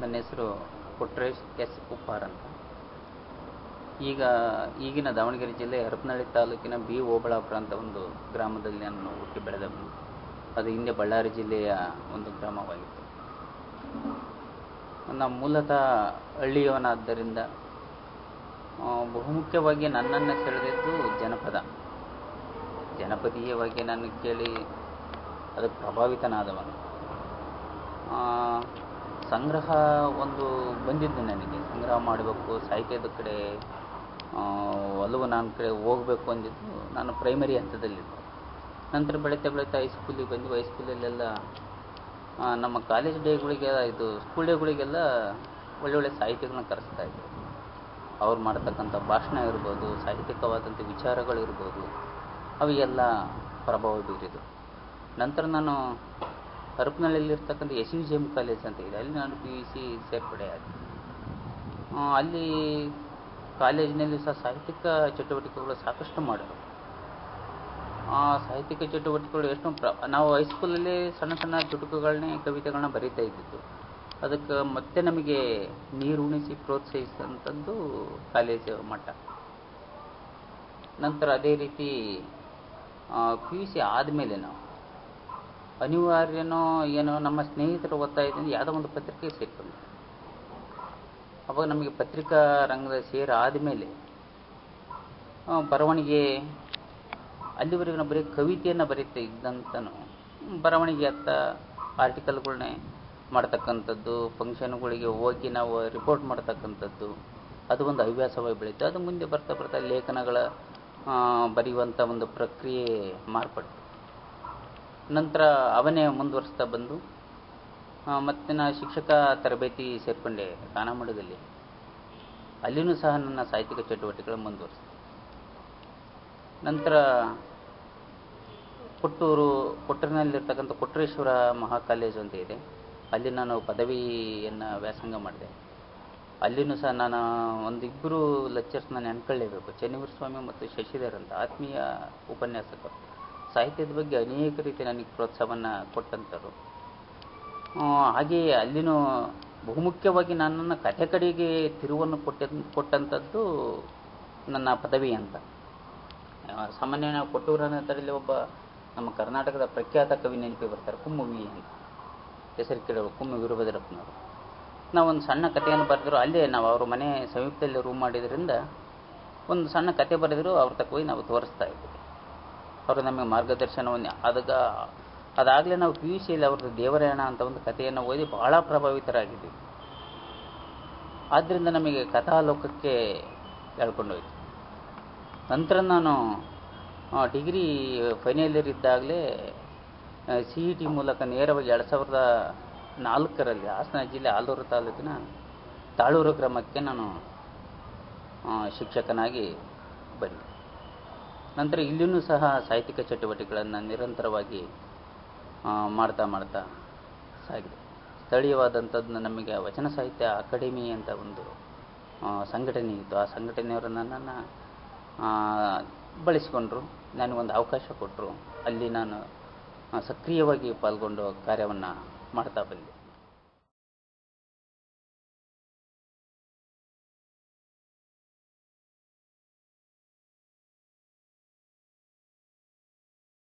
ನನ್ನ ಹೆಸರು ಕೊಟ್ರೇಶ್ ಎಸ್ ಉಪ್ಪಾರ್ ಅಂತ. ಈಗ ಈಗಿನ ದಾವಣಗೆರೆ ಜಿಲ್ಲೆ ಹರಪನಹಳ್ಳಿ ತಾಲೂಕಿನ ಬಿ ಓಬಳಾಪುರ ಅಂತ ಒಂದು ಗ್ರಾಮದಲ್ಲಿ ನಾನು ಹುಟ್ಟಿ ಬೆಳೆದವನು ಅದು ಹಿಂದೆ ಬಳ್ಳಾರಿ ಜಿಲ್ಲೆಯ ಒಂದು ಗ್ರಾಮವಾಗಿತ್ತು. ನನ್ನ ಮೂಲತಃ ಹಳ್ಳಿಯವನಾದ್ದರಿಂದ ಬಹುಮುಖ್ಯವಾಗಿ ನನ್ನನ್ನು ಸೆಳೆದಿದ್ದು ಜನಪದ. ಜನಪದೀಯವಾಗಿ ನಾನು ಕೇಳಿ ಅದಕ್ಕೆ ಪ್ರಭಾವಿತನಾದವನು. ಸಂಗ್ರಹ ಒಂದು ಬಂದಿದ್ದು ನನಗೆ. ಸಂಗ್ರಹ ಮಾಡಬೇಕು ಸಾಹಿತ್ಯದ ಕಡೆ ಒಲವು ನನ್ನ ಕಡೆ ಹೋಗಬೇಕು ಅಂದಿದ್ದು ನಾನು ಪ್ರೈಮರಿ ಹಂತದಲ್ಲಿದ್ದೆ. ನಂತರ ಬೆಳೀತಾ ಬೆಳೀತಾ ಹೈಸ್ಕೂಲಿಗೆ ಬಂದು ಹೈಸ್ಕೂಲಲ್ಲೆಲ್ಲ ನಮ್ಮ ಕಾಲೇಜ್ ಡೇಗಳಿಗೆ ಇದು ಸ್ಕೂಲ್ ಡೇಗಳಿಗೆಲ್ಲ ಒಳ್ಳೊಳ್ಳೆ ಸಾಹಿತಿಗಳನ್ನ ಕರೆಸ್ತಾ ಇದ್ದರು ಅವ್ರು ಮಾಡ್ತಕ್ಕಂಥ ಭಾಷಣ ಇರ್ಬೋದು, ಸಾಹಿತ್ಯಿಕವಾದಂಥ ವಿಚಾರಗಳಿರ್ಬೋದು ಅವೆಲ್ಲ ಪ್ರಭಾವ ಬೀರಿದ್ದು ನಂತರ ನಾನು ಹರಪನಹಳ್ಳಿಯಲ್ಲಿರ್ತಕ್ಕಂಥ S U G M college ಅಂತ ಇದೆ. ಅಲ್ಲಿ ನಾನು ಪಿ ಯು ಸಿ ಸೇರ್ಪಡೆ ಆ, ಅಲ್ಲಿ ಕಾಲೇಜಿನಲ್ಲಿ ಸಹ ಸಾಹಿತ್ಯಿಕ ಚಟುವಟಿಕೆಗಳು ಸಾಕಷ್ಟು ಮಾಡಿದರು. ಆ ಸಾಹಿತ್ಯಿಕ ಚಟುವಟಿಕೆಗಳು ಎಷ್ಟು ಪ್ರ ನಾವು ಹೈಸ್ಕೂಲಲ್ಲಿ ಸಣ್ಣ ಸಣ್ಣ ಚುಟುಕುಗಳನ್ನೇ ಕವಿತೆಗಳನ್ನ ಬರೀತಾ ಇದ್ದಿದ್ದು. ಅದಕ್ಕೆ ಮತ್ತೆ ನಮಗೆ ನೀರುಣಿಸಿ ಪ್ರೋತ್ಸಾಹಿಸಿದಂಥದ್ದು ಕಾಲೇಜ್ ಮಟ್ಟ. ನಂತರ ಅದೇ ರೀತಿ ಪಿ ಯು ಸಿ ಆದಮೇಲೆ ನಾವು ಅನಿವಾರ್ಯನೋ ಏನೋ ನಮ್ಮ ಸ್ನೇಹಿತರ ಒತ್ತಾಯದಿಂದ ಯಾವುದೋ ಒಂದು ಪತ್ರಿಕೆ ಸೇರ್ಕೊಂಡ್ವಿ ಅವಾಗ ನಮಗೆ ಪತ್ರಿಕಾ ರಂಗದ ಸೇರ ಆದಮೇಲೆ ಬರವಣಿಗೆ, ಅಲ್ಲಿವರೆಗೆ ನಾವು ಬರೀ ಕವಿತೆಯನ್ನು ಬರೀತಾ ಇದ್ದಂತನೂ, ಬರವಣಿಗೆ ಅತ್ತ ಆರ್ಟಿಕಲ್ಗಳನ್ನೇ ಮಾಡ್ತಕ್ಕಂಥದ್ದು, ಫಂಕ್ಷನ್ಗಳಿಗೆ ಹೋಗಿ ನಾವು ರಿಪೋರ್ಟ್ ಮಾಡ್ತಕ್ಕಂಥದ್ದು, ಅದು ಒಂದು ಹವ್ಯಾಸವಾಗಿ ಬೆಳೀತು. ಅದು ಮುಂದೆ ಬರ್ತಾ ಬರ್ತಾ ಲೇಖನಗಳ ಬರೆಯುವಂಥ ಒಂದು ಪ್ರಕ್ರಿಯೆ ಮಾರ್ಪಟ್ಟು ನಂತರ ಅವನೇ ಮುಂದುವರಿಸ್ತಾ ಬಂದು ಮತ್ತೆ ನಾ ಶಿಕ್ಷಕ ತರಬೇತಿ ಸೇರಿಕೊಂಡೆ ಕಾನಮಡದಲ್ಲಿ. ಅಲ್ಲಿನೂ ಸಹ ನನ್ನ ಸಾಹಿತ್ಯಿಕ ಚಟುವಟಿಕೆಗಳು ಮುಂದುವರಿಸಿದೆ. ನಂತರ ಕೊಟ್ಟೂರು ಕೊಟ್ಟೂರಿನಲ್ಲಿರ್ತಕ್ಕಂಥ ಕೊಟ್ಟರೇಶ್ವರ ಮಹಾ ಕಾಲೇಜು ಅಂತ ಇದೆ. ಅಲ್ಲಿ ನಾನು ಪದವಿಯನ್ನು ವ್ಯಾಸಂಗ ಮಾಡಿದೆ. ಅಲ್ಲಿನೂ ಸಹ ನಾನು ಒಂದಿಬ್ಬರು ಲೆಕ್ಚರ್ಸ್ನ ನೆನ್ಕೊಳ್ಳೇಬೇಕು ಚೆನ್ನವೀರ ಸ್ವಾಮಿ ಮತ್ತು ಶಶಿಧರ್ ಅಂತ ಆತ್ಮೀಯ ಉಪನ್ಯಾಸಕರು. ಸಾಹಿತ್ಯದ ಬಗ್ಗೆ ಅನೇಕ ರೀತಿ ನನಗೆ ಪ್ರೋತ್ಸಾಹವನ್ನು ಕೊಟ್ಟಂಥವ್ರು ಹಾಗೆಯೇ ಅಲ್ಲಿನೂ ಬಹುಮುಖ್ಯವಾಗಿ ನನ್ನನ್ನು ಕಥೆ ಕಡೆಗೆ ತಿರುವನ್ನು ಕೊಟ್ಟ ಕೊಟ್ಟಂಥದ್ದು ನನ್ನ ಪದವಿ ಅಂತ. ಸಾಮಾನ್ಯ ನಾವು ಕೊಟ್ಟೂರನ ತಡಲಿ ಒಬ್ಬ ನಮ್ಮ ಕರ್ನಾಟಕದ ಪ್ರಖ್ಯಾತ ಕವಿ ನೆನಪಿ ಬರ್ತಾರೆ, ಕುಮ್ಮುವಿ ಅಂತ. ಹೆಸರು ಕೇಳುವ ಕುಮ್ಮು ವೀರಭದ್ರಪ್ಪನವರು ನಾವು ಒಂದು ಸಣ್ಣ ಕಥೆಯನ್ನು ಬರೆದ್ರು, ಅಲ್ಲೇ ನಾವು ಅವ್ರ ಮನೆ ಸಮೀಪದಲ್ಲಿ ರೂಮ್ ಮಾಡಿದ್ರಿಂದ, ಒಂದು ಸಣ್ಣ ಕತೆ ಬರೆದ್ರು, ಅವ್ರ ತಕ್ಕ ಹೋಗಿ ನಾವು ತೋರಿಸ್ತಾ ಇದ್ವಿ. ಅವರು ನಮಗೆ ಮಾರ್ಗದರ್ಶನವನ್ನು ಅದಾಗ ಅದಾಗಲೇ ನಾವು ಪಿ ಯು ಸಿಯಲ್ಲಿ ಅವ್ರದ್ದು ದೇವರಾಯಣ ಅಂತ ಒಂದು ಕಥೆಯನ್ನು ಓದಿ ಬಹಳ ಪ್ರಭಾವಿತರಾಗಿದ್ದೀವಿ ಆದ್ದರಿಂದ ನಮಗೆ ಕಥಾಲೋಕಕ್ಕೆ ಹೇಳ್ಕೊಂಡೋಯ್ತು ನಂತರ ನಾನು ಡಿಗ್ರಿ ಫೈನಲ್ ಇಯರ್ ಇದ್ದಾಗಲೇ ಸಿ ಇ ಟಿ ಮೂಲಕ ನೇರವಾಗಿ ಎರಡು ಸಾವಿರದ ನಾಲ್ಕರಲ್ಲಿ ಹಾಸನ ಜಿಲ್ಲೆ ಆಲೂರು ತಾಲೂಕಿನ ತಾಳೂರು ಗ್ರಾಮಕ್ಕೆ ನಾನು ಶಿಕ್ಷಕನಾಗಿ ಬಂದೆ. ನಂತರ ಇಲ್ಲಿಯೂ ಸಹ ಸಾಹಿತ್ಯಿಕ ಚಟುವಟಿಕೆಗಳನ್ನು ನಿರಂತರವಾಗಿ ಮಾಡ್ತಾ ಮಾಡ್ತಾ ಸಾಗಿದೆ. ಸ್ಥಳೀಯವಾದಂಥದ್ದನ್ನ ನಮಗೆ ವಚನ ಸಾಹಿತ್ಯ ಅಕಾಡೆಮಿ ಅಂತ ಒಂದು ಸಂಘಟನೆ ಇತ್ತು. ಆ ಸಂಘಟನೆಯವರು ನನ್ನನ್ನು ಬಳಸಿಕೊಂಡ್ರು. ನನಗೊಂದು ಅವಕಾಶ ಕೊಟ್ಟರು ಅಲ್ಲಿ ನಾನು ಸಕ್ರಿಯವಾಗಿ ಪಾಲ್ಗೊಂಡು ಕಾರ್ಯವನ್ನು ಮಾಡ್ತಾ ಬಂದೆ.